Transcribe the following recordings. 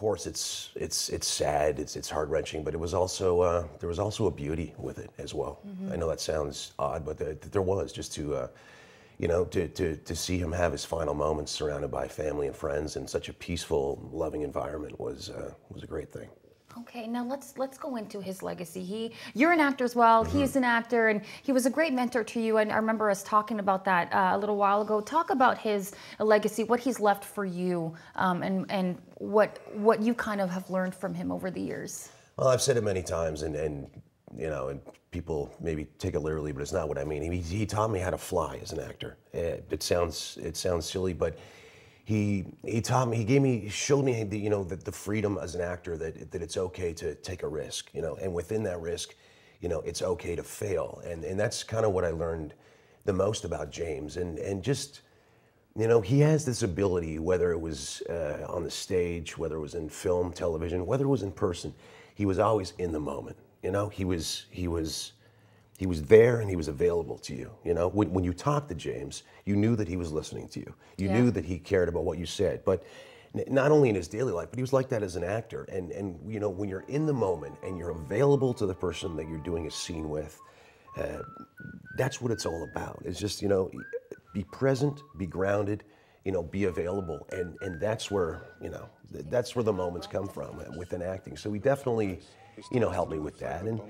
course, it's it's it's sad, it's it's heart wrenching, but it was also uh, there was also a beauty with it as well. I know that sounds odd, but there, there was just to. Uh, you know, to, to, to see him have his final moments surrounded by family and friends in such a peaceful, loving environment was uh, was a great thing. Okay, now let's let's go into his legacy. He, you're an actor as well. Mm-hmm. He's an actor, and he was a great mentor to you. And I remember us talking about that uh, a little while ago. Talk about his legacy, what he's left for you, um, and and what what you kind of have learned from him over the years. Well, I've said it many times, and, and you know, and people maybe take it literally, but it's not what I mean. He, he taught me how to fly as an actor. Eh, It sounds it sounds silly, but he he taught me. He gave me, showed me, the, you know, the, the freedom as an actor that that it's okay to take a risk, you know, and within that risk, you know, it's okay to fail, and and that's kind of what I learned the most about James, and and just. You know, he has this ability, whether it was uh, on the stage, whether it was in film, television, whether it was in person, he was always in the moment. You know, he was he was he was there and he was available to you. You know, when, when you talked to James, you knew that he was listening to you. You Yeah. knew that he cared about what you said. But not only in his daily life, but he was like that as an actor. And and you know, when you're in the moment and you're available to the person that you're doing a scene with, uh, that's what it's all about. It's just you know, be present, be grounded, you know, be available, and and that's where you know th- that's where the moments come from uh, within acting. So he definitely, you know, helped me with that, and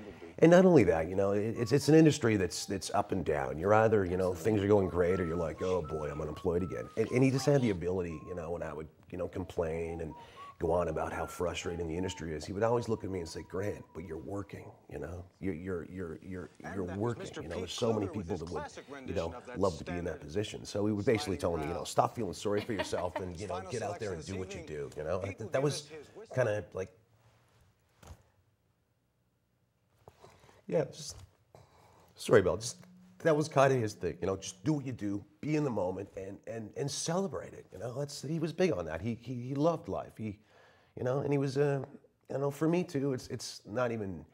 and not only that, you know, it, it's it's an industry that's that's up and down. You're either you know things are going great, or you're like, oh boy, I'm unemployed again. And, and he just had the ability, you know, when I would you know complain and go on about how frustrating the industry is, he would always look at me and say, Grant, but you're working, you know, you're you're you're you're, you're working. You know, there's so many people that would, you know, love to be in that position. So he was basically telling me, you know, stop feeling sorry for yourself and you know, get out there and do what you do. You know, Pete I think will that was us his whistle. kind of like, yeah, just sorry, Bill. Just that was kind of his thing. You know, just do what you do, be in the moment, and and and celebrate it. You know, that's he was big on that. He he, he loved life. He, you know, and he was, uh, you know, for me too. It's it's not even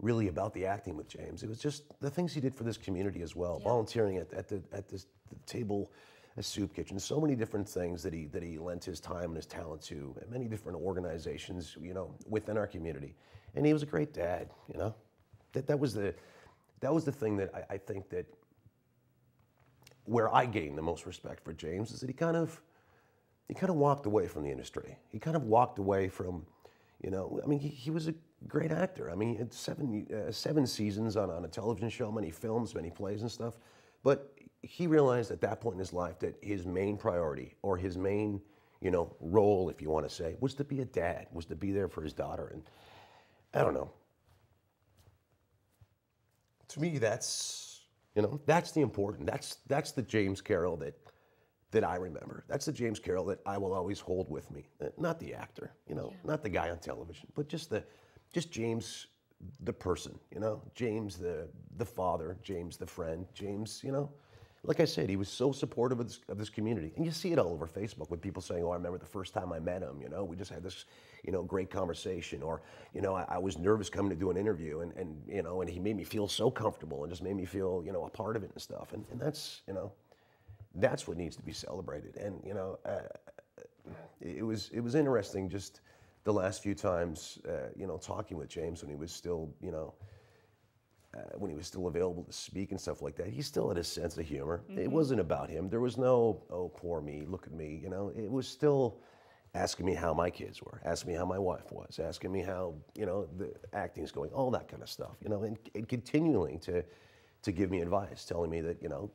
really about the acting with James. It was just the things he did for this community as well. Volunteering at, at the at this the table, a soup kitchen, so many different things that he that he lent his time and his talent to, and many different organizations, you know, within our community. And he was a great dad. You know, that that was the that was the thing that I, I think that where I gained the most respect for James is that he kind of he kind of walked away from the industry. He kind of walked away from, you know, I mean, he, he was a great actor. I mean, he had seven uh, seven seasons on, on a television show, many films, many plays and stuff. But he realized at that point in his life that his main priority or his main, you know, role, if you want to say, was to be a dad, was to be there for his daughter. And I don't know. To me, that's you know, that's the important. That's that's the James Carroll that that I remember. That's the James Carroll that I will always hold with me. Uh, Not the actor, you know, not the guy on television, but just the just James the person, you know, James the the father, James the friend, James, you know. Like I said, he was so supportive of this, of this community, and you see it all over Facebook with people saying, "Oh, I remember the first time I met him. You know, we just had this, you know, great conversation." Or, you know, I, I was nervous coming to do an interview, and, and you know, and he made me feel so comfortable, and just made me feel, you know, a part of it and stuff. And, and that's, you know, that's what needs to be celebrated. And you know, uh, it was it was interesting just the last few times, uh, you know, talking with James when he was still, you know, uh, when he was still available to speak and stuff like that. He still had a sense of humor. It wasn't about him. There was no, oh, poor me, look at me. You know, it was still asking me how my kids were, asking me how my wife was, asking me how, you know, the acting's going, all that kind of stuff. You know, and, and continuing to to give me advice, telling me that, you know,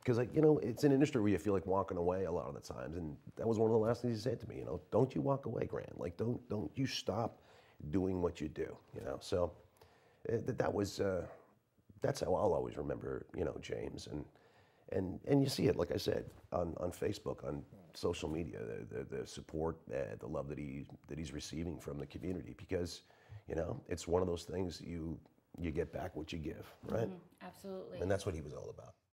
because like you know, it's an industry where you feel like walking away a lot of the times, and that was one of the last things he said to me. You know, don't you walk away, Grant. Like, don't don't you stop doing what you do. You know, so uh, that that was uh, that's how I'll always remember. You know, James and. And, and you see it, like I said, on, on Facebook, on social media, the, the, the support, uh, the love that he that he's receiving from the community, because, you know, it's one of those things you you get back what you give, right? Absolutely. And that's what he was all about.